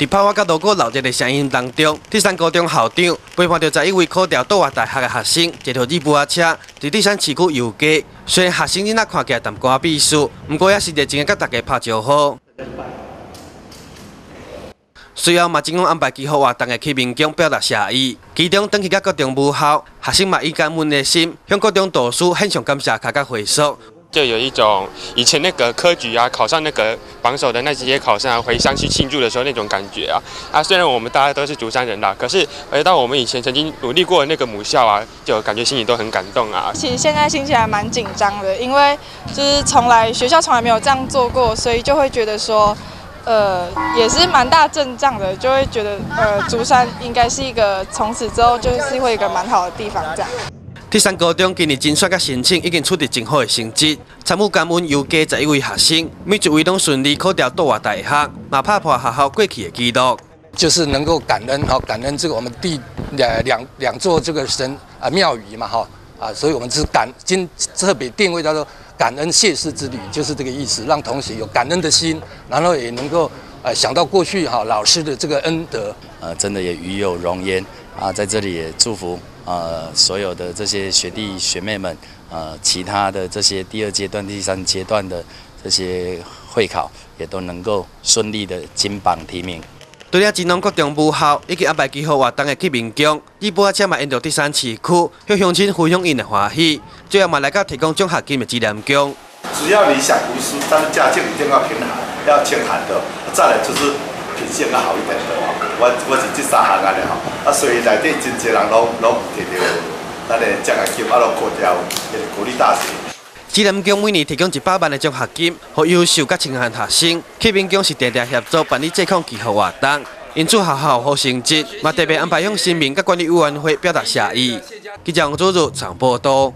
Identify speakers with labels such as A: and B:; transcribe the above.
A: 在炮火甲锣鼓闹热的声音当中，第三高中校长陪伴着十一位考调倒外大学的学生，坐着日步车在第三市区游街。虽然学生囡仔看起来淡薄避暑，不过也是热情的甲大家拍招呼。随后嘛，政府安排几号活动的去民警表达谢意，其中登去甲各中母校学生嘛以感恩的心，向各中导师献上感谢卡甲回收。
B: 就有一种以前那个科举啊，考上那个榜首的那几些考生啊，回乡去庆祝的时候那种感觉啊。啊，虽然我们大家都是竹山人啦，可是回到我们以前曾经努力过的那个母校啊，就感觉心里都很感动啊。
C: 其实现在心情还蛮紧张的，因为就是从来学校从来没有这样做过，所以就会觉得说，呃，也是蛮大阵仗的，就会觉得呃，竹山应该是一个从此之后就是会一个蛮好的地方这样。
A: 第三高中今年甄选甲申请已经取得真好的成绩，参与感恩有加十一位学生，每一位都顺利考调东华大学，也拍破学校过去的记录。
D: 就是能够感恩哈，感恩这个我们第两两两座这个神啊庙宇嘛哈啊，所以我们是感今特别定位叫做感恩谢师之旅，就是这个意思，让同学有感恩的心，然后也能够呃想到过去哈老师的这个恩德，
E: 呃，真的也与有荣焉啊，在这里也祝福。呃，所有的这些学弟学妹们，呃，其他的这些第二阶段、第三阶段的这些会考，也都能够顺利的金榜题名。
A: 对了，金龙国中部校已经安排几号活动的去民江，伊波车嘛沿着第三市区向乡亲分享因的欢喜，最后嘛来到提供奖学金的纪念奖。
F: 只要你想读书，但是家境一定要贫寒，要清寒的，再来就是。品性较好一点的哦，我我是这三项安尼吼，啊，所以内底真侪人拢拢摕到咱的奖学金，啊，拢考掉，也是鼓励大学。
A: 吉林宫每年提供一百万的奖学金，给优秀甲清寒学生。启明宫是常常协助办理这项技术活动，因此学校好成绩，嘛特别安排向新民甲管理委员会表达谢意。记者王祖祖长报道。